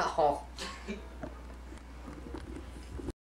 好。